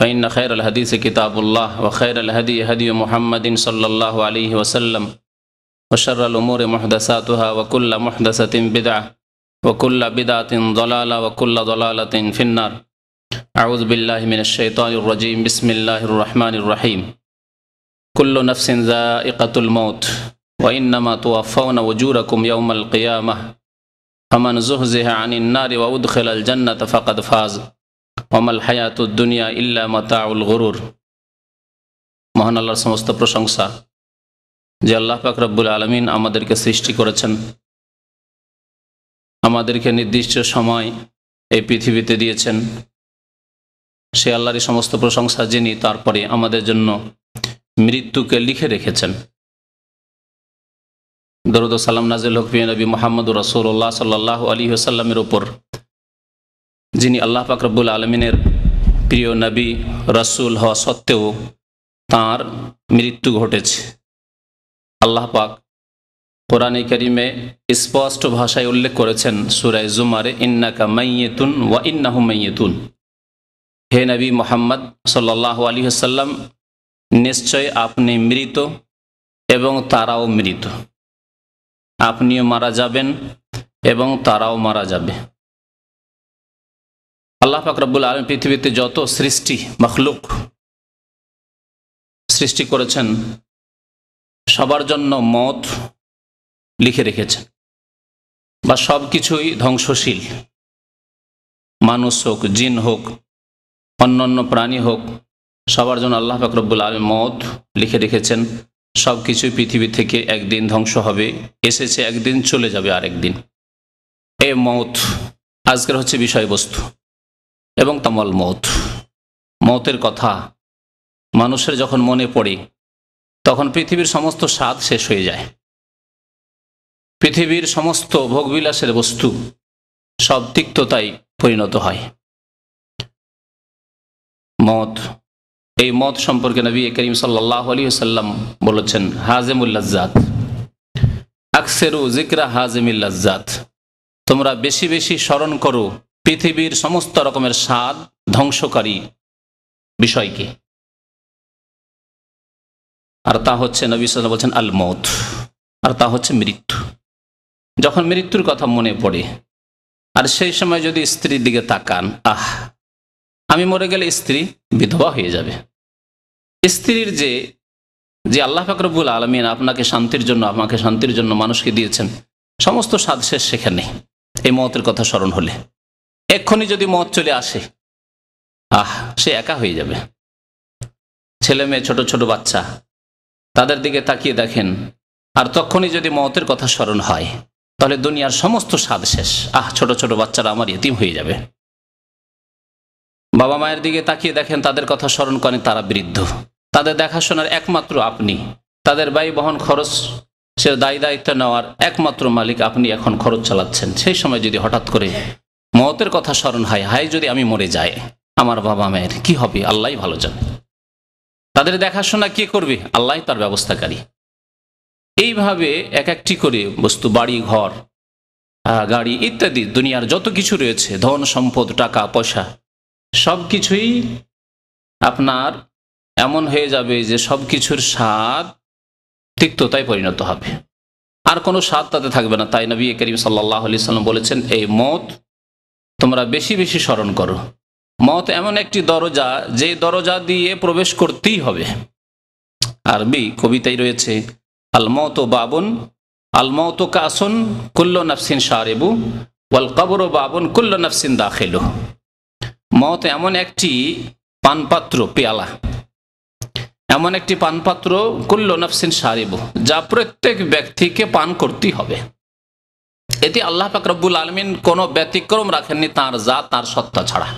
فإن خير الحديث كتاب الله وخير الهدي هدي محمد صلى الله عليه وسلم وشر الأمور محدثاتها وكل محدثة بدعة وكل بدعة ضلالة وكل ضلالة في النار. أعوذ بالله من الشيطان الرجيم بسم الله الرحمن الرحيم. كل نفس ذائقة الموت وإنما توفون وجوركم يوم القيامة فمن زهزه عن النار وأدخل الجنة فقد فاز. অমাল হায়াতুদ দুনিয়া ইল্লা মাতাউল গরুর। মহান আল্লাহর সমস্ত প্রশংসা যে আল্লাহ পাক রব্বুল আলমিন আমাদেরকে সৃষ্টি করেছেন। আমাদেরকে নির্দিষ্ট সময় এই পৃথিবীতে দিয়েছেন। সে আল্লাহরই সমস্ত প্রশংসা যিনি তারপরে আমাদের জন্য মৃত্যুকে লিখে রেখেছেন। দরুদ সালাম নাজিল হকফি নবী মোহাম্মদ রসুল্লাহ সাল্লাহ আলী সাল্লামের ওপর যিনি আল্লাহ পাকরবুল আলমিনের প্রিয় নবী, রসুল হওয়া সত্ত্বেও তার মৃত্যু ঘটেছে। আল্লাহ পাক কোরআনে করিমে স্পষ্ট ভাষায় উল্লেখ করেছেন সুরায় জুমারে, ইন্নাকা মাইয়েতুন ওয়া ইন্নাহু মাইয়েতুন হে নবী মোহাম্মদ সাল্লাহ আলী হাসাল্লাম নিশ্চয় আপনি মৃত এবং তারাও মৃত। আপনিও মারা যাবেন এবং তারাও মারা যাবে। আল্লাহ ফাকরাবুল আলম পৃথিবীতে যত সৃষ্টি মখলুক সৃষ্টি করেছেন, সবার জন্য মত লিখে রেখেছেন। বা সব কিছুই ধ্বংসশীল। মানুষ হোক, জিন হোক, অন্যান্য প্রাণী হোক, সবার জন্য আল্লাহ ফাকরবুল আলম মত লিখে রেখেছেন। সব কিছুই পৃথিবী থেকে একদিন ধ্বংস হবে, এসেছে একদিন, চলে যাবে আরেকদিন। এ মত আজকের হচ্ছে বিষয়বস্তু। এবং তামল মত। মতের কথা মানুষের যখন মনে পড়ে, তখন পৃথিবীর সমস্ত স্বাদ শেষ হয়ে যায়। পৃথিবীর সমস্ত ভোগবিলাসের বস্তু সব তিক্ততাই পরিণত হয়। মত, এই মত সম্পর্কে নবী করিম সাল্লাহ আলী সাল্লাম বলেছেন হাজেমুল্লাজাত আকসেরু জিকরা হাজেমিল্লাজাত তোমরা বেশি বেশি স্মরণ করো পৃথিবীর সমস্ত রকমের স্বাদ ধ্বংসকারী বিষয়কে। আর তা হচ্ছে নবী সাল্লাম বলছেন আল মত আর তা হচ্ছে মৃত্যু। যখন মৃত্যুর কথা মনে পড়ে, আর সেই সময় যদি স্ত্রীর দিকে তাকান, আহ, আমি মরে গেলে স্ত্রী বিধবা হয়ে যাবে। স্ত্রীর যে যে আল্লাহ ফাকরবুল আলমিন আপনাকে শান্তির জন্য, আমাকে শান্তির জন্য মানুষকে দিয়েছেন, সমস্ত স্বাদ শেষ সেখানে এই মতের কথা স্মরণ হলে। এক্ষুনি যদি মত চলে আসে, আহ, সে একা হয়ে যাবে। ছেলে মেয়ে, ছোট ছোট বাচ্চা, তাদের দিকে তাকিয়ে দেখেন, আর তখনই যদি মতের কথা স্মরণ হয়, তাহলে দুনিয়ার সমস্ত স্বাদ শেষ। আহ, ছোট ছোট বাচ্চারা আমার ইতিম হয়ে যাবে। বাবা মায়ের দিকে তাকিয়ে দেখেন, তাদের কথা স্মরণ করেন তারা বৃদ্ধ। তাদের দেখাশোনার একমাত্র আপনি। তাদের ব্যয় বহন খরচ, সে দায়ী দায়িত্ব নেওয়ার একমাত্র মালিক আপনি এখন খরচ চালাচ্ছেন। সেই সময় যদি হঠাৎ করে মতের কথা স্মরণ হয় হাই যদি আমি মরে যাই, আমার বাবা মায়ের কি হবে? আল্লাহ ভালো জানে। তাদের দেখাশোনা কে করবে? আল্লাহ তার ব্যবস্থাকারী। এইভাবে এক একটি করে বস্তু, বাড়ি, ঘর গাড়ি ইত্যাদি, দুনিয়ার যত কিছু রয়েছে, ধন, সম্পদ, টাকা, পয়সা সব কিছুই আপনার এমন হয়ে যাবে যে সব কিছুর স্বাদ তিক্ততায় পরিণত হবে। আর কোনো স্বাদ তাতে থাকবে না। তাই নবী করিম সাল্লাহ আলি সাল্লাম বলেছেন, এই মত তোমরা বেশি বেশি স্মরণ করো। মত এমন একটি দরজা, যে দরজা দিয়ে প্রবেশ করতেই হবে। আরবি কবিতায় রয়েছে, আল মত বাবুন, আল মত কাসুন, কুল্ল নফসিন সারেবু ওয়াল কবর বাবুন, কুল্ল নফসিন দাখিলু। মত এমন একটি পানপাত্র, পেয়ালা। এমন একটি পানপাত্র, কুল্ল নফসিন সারিবু যা প্রত্যেক ব্যক্তিকে পান করতেই হবে। এতে আল্লাহ পাক রব্বুল আলমিন কোনো ব্যতিক্রম রাখেননি তার জাত, তার সত্তা ছাড়া।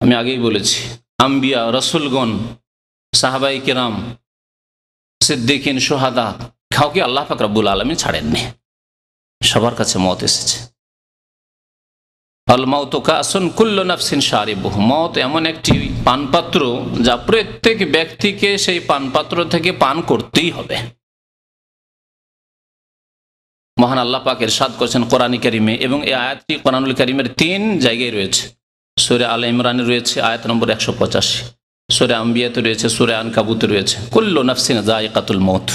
আমি আগেই বলেছি, আম্বিয়া, রসুলগণ সাহাবাই কিরাম, সিদ্দিকিন সোহাদা কাউকে আল্লাহ পাক রব্বুল আলমিন ছাড়েননি। সবার কাছে মত এসেছে। কুল্ল নাফসিন সারিবু মত এমন একটি পানপাত্র যা প্রত্যেক ব্যক্তিকে সেই পানপাত্র থেকে পান করতেই হবে। মহান আল্লাহ পাক এরশাদ করেছেন কোরআনী কারিমে এবং এই আয়াতটি কোরআনুল কারিমের তিন জায়গায় রয়েছে। সুরে আল ইমরানে রয়েছে, আয়াত নম্বর একশো পঁচাশি। সুরে আম্বিয়াতে রয়েছে, সুরে আন কাবুতে রয়েছে। কুল্ল নাফসিন জায়কাতুল মত।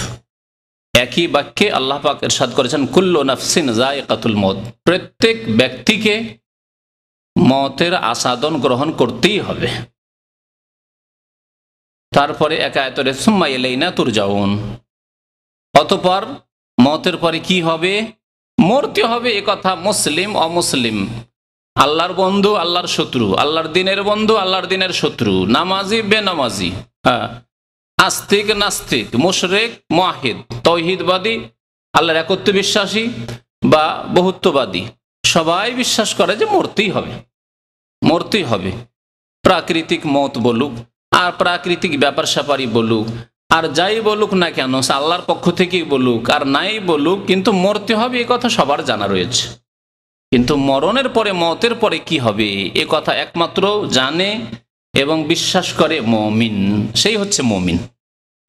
একই বাক্যে আল্লাহ পাক এরশাদ করেছেন, কুল্ল নাফসিন জায়কাতুল মত। প্রত্যেক ব্যক্তিকে মতের আসাদন গ্রহণ করতেই হবে। তারপরে একা একায়তরে সুম্মা এলেইনা তুর যাউন অতপর মতের পরে কি হবে? মরতে হবে এ কথা মুসলিম, অমুসলিম। আল্লাহর বন্ধু, আল্লাহর শত্রু। আল্লাহর দিনের বন্ধু, আল্লাহর দিনের শত্রু। নামাজি, বেনামাজি। হ্যাঁ। আস্তিক, নাস্তিক, মুশরেক মাহিদ তৌহিদবাদী, আল্লাহর একত্র বিশ্বাসী বা বহুত্ববাদী। সবাই বিশ্বাস করে যে মরতেই হবে। মরতেই হবে। প্রাকৃতিক মত বলুক আর প্রাকৃতিক ব্যাপার স্যাপারই বলুক আর যাই বলুক না কেন, সে আল্লাহর পক্ষ থেকেই বলুক, আর নাই বলুক, কিন্তু মরতে হবে এ কথা সবার জানা রয়েছে। কিন্তু মরণের পরে, মতের পরে কি হবে? এ কথা একমাত্র জানে এবং বিশ্বাস করে মমিন। সেই হচ্ছে মমিন।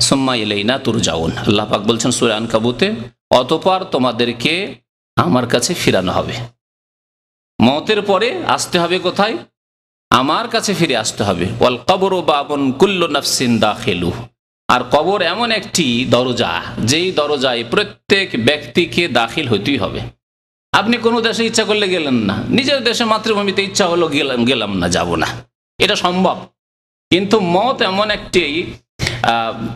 সোম্মা এলেই না তুর যাউন আল্লাহ পাক বলছেন সুরান কাবুতে অতপর তোমাদেরকে আমার কাছে ফিরানো হবে। মতের পরে আসতে হবে কোথায়? আমার কাছে ফিরে আসতে হবে। ওয়াল কবর বাবন কুল্ল নফসিন দাখিলু আর কবর এমন একটি দরজা, যেই দরজায় প্রত্যেক ব্যক্তিকে দাখিল হইতেই হবে। আপনি কোনো দেশে ইচ্ছা করলে গেলেন না, নিজের দেশে মাতৃভূমিতে ইচ্ছা হলো গেলাম গেলাম না, যাব না। এটা সম্ভব। কিন্তু মত এমন একটি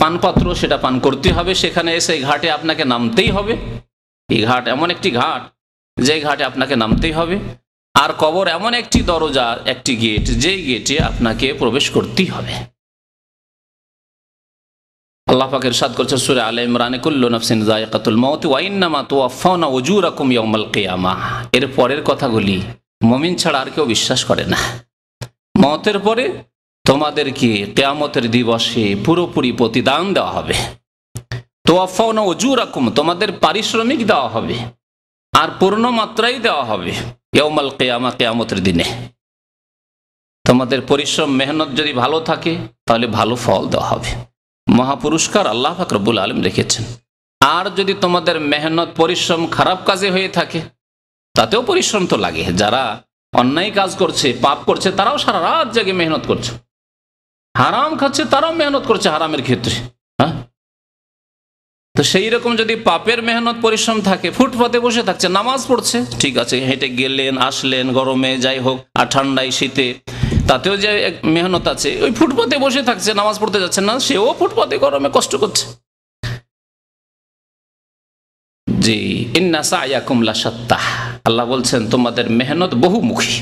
পানপাত্র সেটা পান করতে হবে, সেখানে এসে ঘাটে আপনাকে নামতেই হবে। এই ঘাট এমন একটি ঘাট যে ঘাটে আপনাকে নামতেই হবে। আর কবর এমন একটি দরজা, একটি গেট, যেই গেটে আপনাকে প্রবেশ করতেই হবে। আল্লাহ পাকের সাদ করছে সুরে আলে ইমরানে, কুল্লু নফসিন জায়কাতুল মত ওয়াইন্নামা তোয়াফাউনা ওজুরাকুম ইয়াউমাল কিয়ামা। এর পরের কথাগুলি মমিন ছাড়া আর কেউ বিশ্বাস করে না। মতের পরে তোমাদেরকে কেয়ামতের দিবসে পুরোপুরি প্রতিদান দেওয়া হবে। তোয়াফাউনা ওজুরাকুম তোমাদের পারিশ্রমিক দেওয়া হবে। আর পূর্ণ মাত্রাই দেওয়া হবে ইয়মাল কেয়ামা, কেয়ামতের দিনে। তোমাদের পরিশ্রম, মেহনত যদি ভালো থাকে, তাহলে ভালো ফল দেওয়া হবে। মহাপুরস্কার আল্লাহ ফাকরবুল আলম রেখেছেন। আর যদি তোমাদের মেহনত, পরিশ্রম খারাপ কাজে হয়ে থাকে, তাতেও পরিশ্রম তো লাগে। যারা অন্যায় কাজ করছে, পাপ করছে, তারাও সারা রাত জাগে মেহনত করছে। হারাম খাচ্ছে, তারাও মেহনত করছে হারামের ক্ষেত্রে। হ্যাঁ? তো সেই রকম যদি পাপের মেহনত, পরিশ্রম থাকে, ফুটপাতে বসে থাকছে, নামাজ পড়ছে, ঠিক আছে, হেঁটে গেলেন, আসলেন, গরমে, যাই হোক, আর ঠান্ডায়, শীতে তাতেও যে মেহনত আছে, ওই ফুটপাতে বসে থাকছে, নামাজ পড়তে যাচ্ছে না, সেও ফুটপাতে গরমে কষ্ট করছে। জি ইন্নাসায়াকুমলা সত্তা আল্লাহ বলছেন, তোমাদের মেহনত বহুমুখী।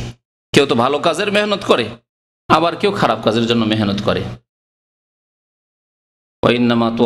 কেউ তো ভালো কাজের মেহনত করে, আবার কেউ খারাপ কাজের জন্য মেহনত করে। ওইন্নামা তো